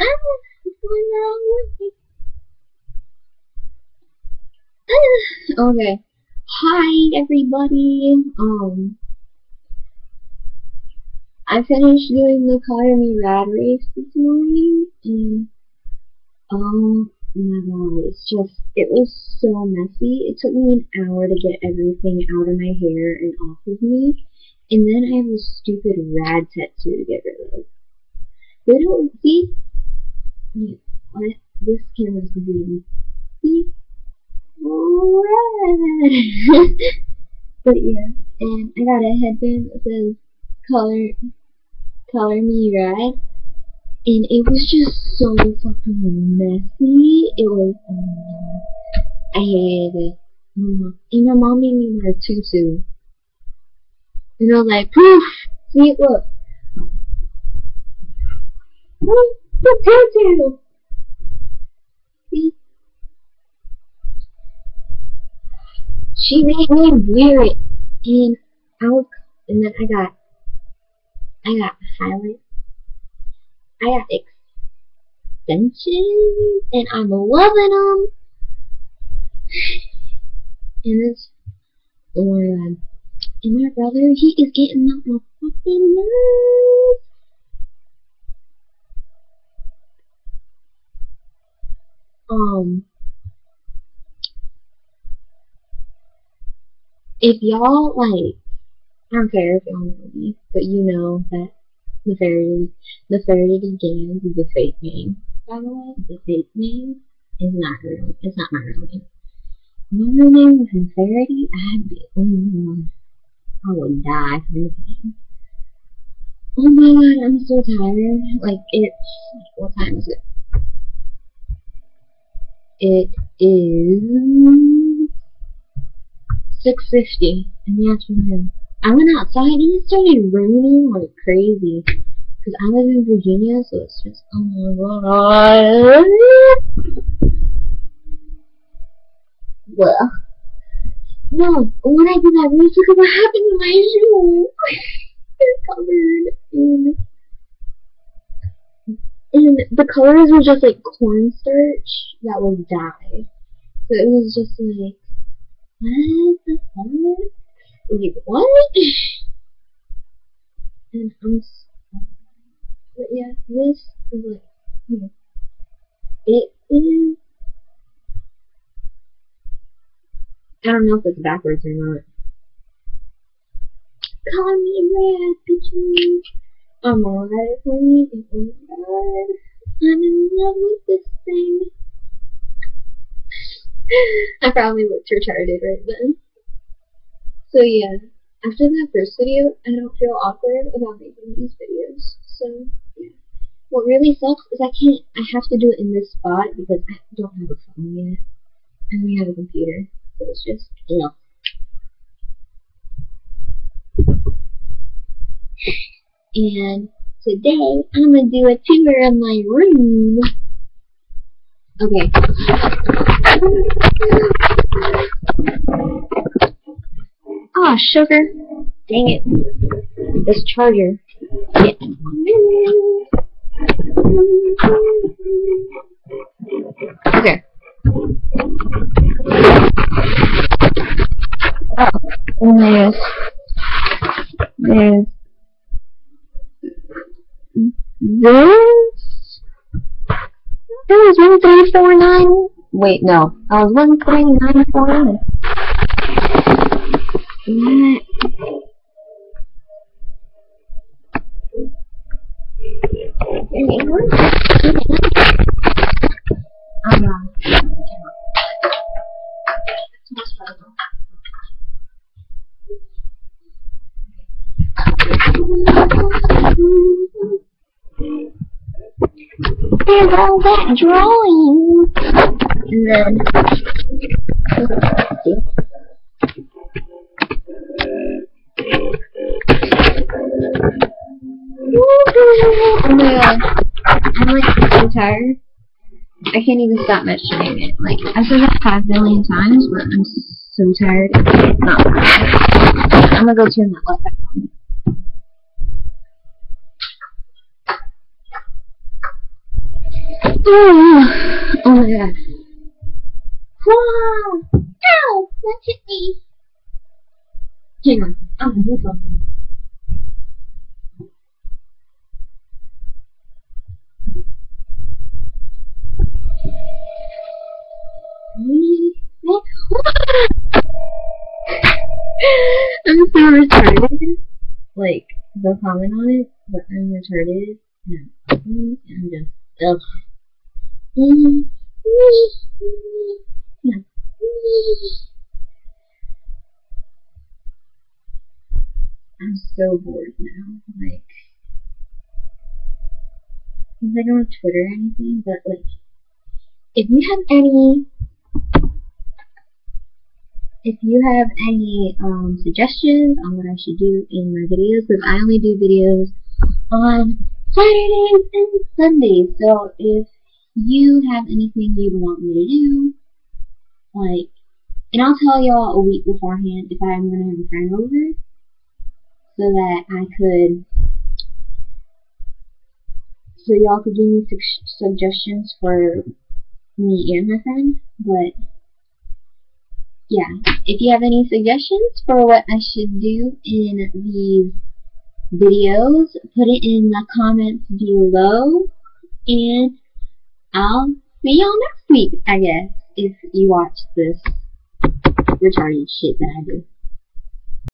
okay. Hi, everybody. Um, I finished doing the Color Me Rad race this morning, and oh my god, it's just, it was so messy. It took me an hour to get everything out of my hair and off of me, and then I have this stupid rad tattoo to get rid of. They don't see. What? This camera's confusing. See? Rad. but yeah, and I got a headband that says color color me rad and it was just so fucking messy. It was, um, I hated it. And my mom made me wear a tutu. And I was like, poof! See, look. The tutu! See? She made me wear it. And I was, and then I got, I got highlights I got extensions, and I'm loving them. And this, oh my god. And my brother, he is getting on my fucking nerves. Um, if y'all like, I don't care if y'all know me, but you know that Nefertiti, Nefertiti Ganz is a fake name. By the way, the fake name. is not real. It's not my real name. My real name was Nefertiti. I'd be, oh my god. I would die from the pain. Oh my god, I'm so tired. Like, it's, what time is it? It is 6.50 in the afternoon. I went outside and it started raining like crazy. Because I live in Virginia, so it's just, oh my god. Well, no, when I did that research, look at what happened to my shoe. They're covered in, and the colors were just like cornstarch that was dyed. So it was just like, what the fuck? Like, what? And I'm but yeah, this is like, you it is, I don't know if it's backwards or not. Color me rad, bitches. I'm alright for me. I'm in love with this thing. I probably looked retarded right then. So yeah, after that first video, I don't feel awkward about making these videos. So yeah. What really sucks is I can't, I have to do it in this spot because I don't have a phone yet. I only have a computer. So it's just, you know. And today, I'm gonna do a tour of my room. Okay. Ah, oh, sugar. Dang it. This charger. Yeah. Okay. Oh, and there's, there's this. Was one three four nine. Wait, no, I was one three nine four nine. There's all that drawing. And then, my god. I'm like so tired. I can't even stop mentioning it. Like, I've said that five billion times, but I'm so tired. I'm gonna go turn that light back on. Oh, oh my god. Wow! Ow! That hit me. Hang on. I'm gonna do something. I'm so retarded. Like, they'll comment on it, but I'm retarded. No. I'm just, ugh. I'm so bored now. Like, I don't have Twitter or anything, but like, if you have any if you have any um, suggestions on what I should do in my videos, because I only do videos on Saturdays and Sundays. So if you have anything you want me to do, like, and I'll tell y'all a week beforehand if I'm going to have a friend over, so that I could, so y'all could give me su suggestions for me and my friend, but yeah, if you have any suggestions for what I should do in these videos, put it in the comments below, and I'll see y'all next week, I guess, if you watch this retarded shit that I do.